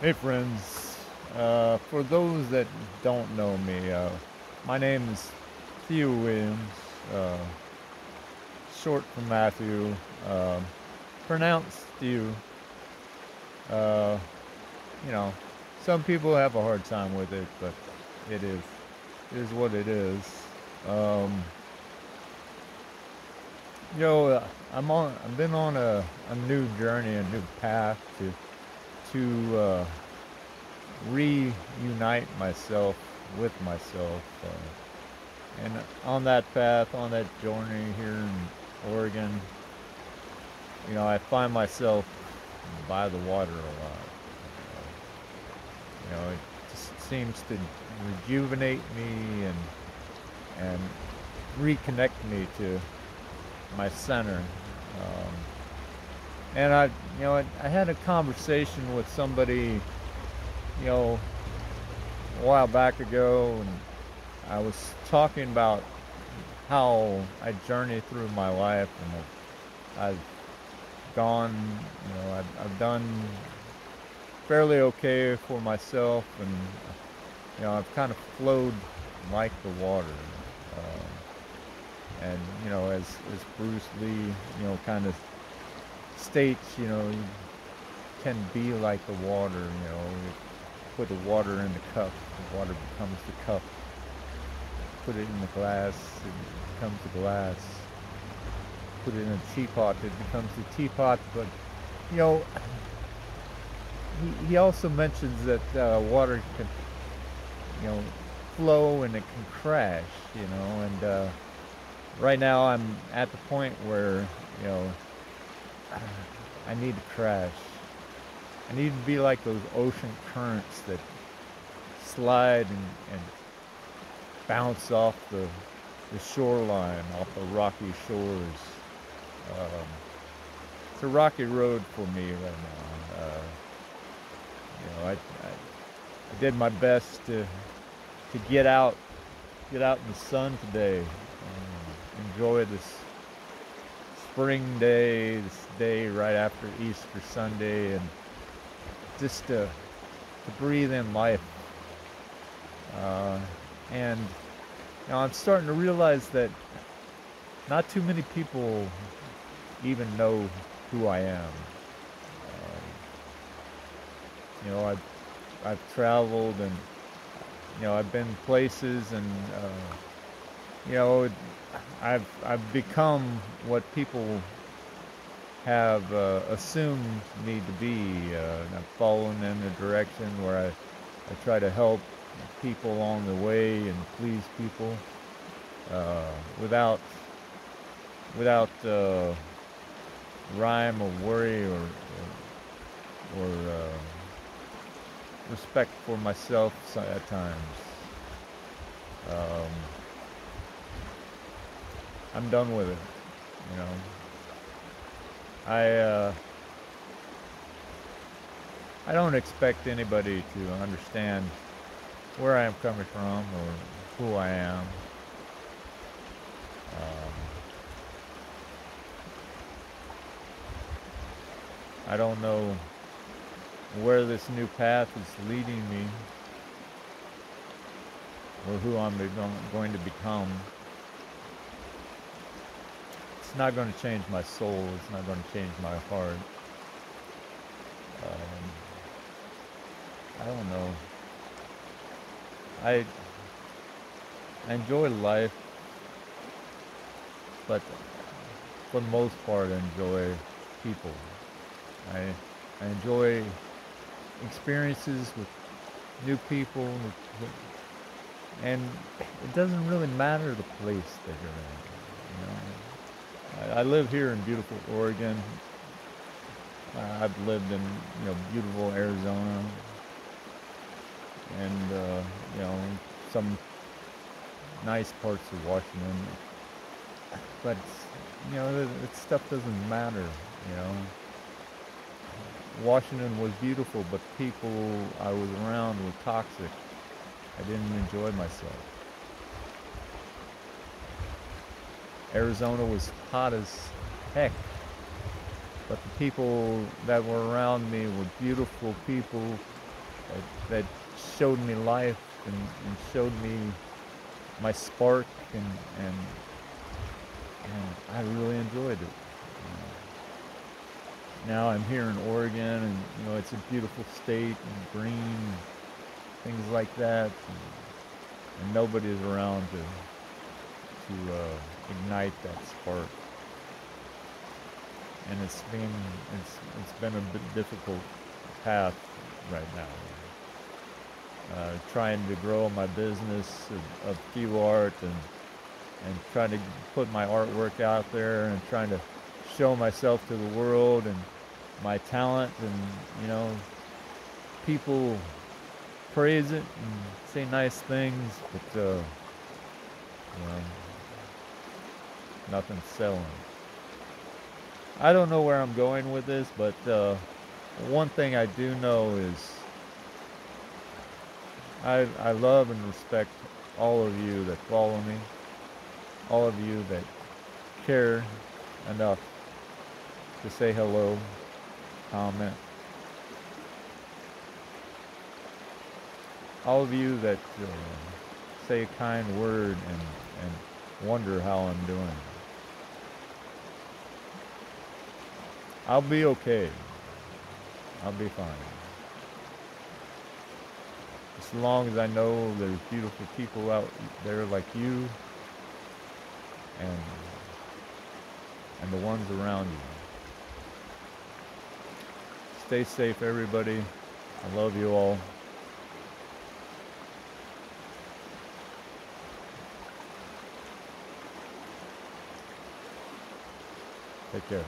Hey friends, uh, for those that don't know me, uh, my name is Theo Williams, uh, short for Matthew, um, pronounced Theo. Uh, you know, some people have a hard time with it, but it is, it is what it is. Um, know, uh, I'm on, I've been on a, a new journey, a new path to to uh, reunite myself with myself. Uh, and on that path, on that journey here in Oregon, you know, I find myself by the water a lot. You know, it just seems to rejuvenate me and and reconnect me to my center. Um, and I, you know, I, I had a conversation with somebody, you know, a while back ago, and I was talking about how I journey through my life, and I've, I've gone, you know, I've, I've done fairly okay for myself, and you know, I've kind of flowed like the water. Um, and you know, as as Bruce Lee, you know, kind of states, you know, can be like the water, you know, you put the water in the cup, the water becomes the cup. Put it in the glass, it becomes the glass. Put it in a teapot, it becomes the teapot. But, you know, he, he also mentions that uh, water can, you know, flow and it can crash, you know, and uh, right now I'm at the point where, you know, I need to crash. I need to be like those ocean currents that slide and, and bounce off the, the shoreline, off the rocky shores. Um, it's a rocky road for me right now. Uh, you know, I, I, I, did my best to to get out, get out in the sun today, and enjoy this spring day, this day right after Easter Sunday, and just to, to breathe in life. Uh, and you I'm starting to realize that not too many people even know who I am. Um, you know, I've, I've traveled and, you know, I've been places and, uh, you know, I've I've become what people have uh, assumed me to be. Uh, I've fallen in the direction where I, I try to help people along the way and please people uh, without without uh, rhyme or worry or or, uh, respect for myself at times. Um, I'm done with it. You know, I uh, I don't expect anybody to understand where I am coming from or who I am. Um, I don't know where this new path is leading me or who I'm going to become it's not going to change my soul. It's not going to change my heart. Um, I don't know. I I enjoy life, but for the most part, I enjoy people. I I enjoy experiences with new people, and it doesn't really matter the place that you're in. You know, I, I live here in beautiful Oregon. Uh, I've lived in you know beautiful Arizona, and uh, you know some nice parts of Washington. But you know that stuff doesn't matter. You know, Washington was beautiful, but people I was around were toxic. I didn't enjoy myself. Arizona was hot as heck. But the people that were around me were beautiful people that, that showed me life and, and showed me my spark and and and I really enjoyed it. Now I'm here in Oregon, and you know it's a beautiful state and green, and things like that, and, and nobody's around to to uh, ignite that spark. And it's been it's it's been a bit difficult path right now uh, trying to grow my business of, of art and and trying to put my artwork out there and trying to show myself to the world and my talent and you know people praise it and say nice things but uh, you know nothing's selling I don't know where I'm going with this but uh, one thing I do know is I, I love and respect all of you that follow me, all of you that care enough to say hello, comment. All of you that uh, say a kind word and, and wonder how I'm doing. I'll be okay. I'll be fine as long as I know there's beautiful people out there like you and and the ones around you. Stay safe everybody. I love you all. Take care.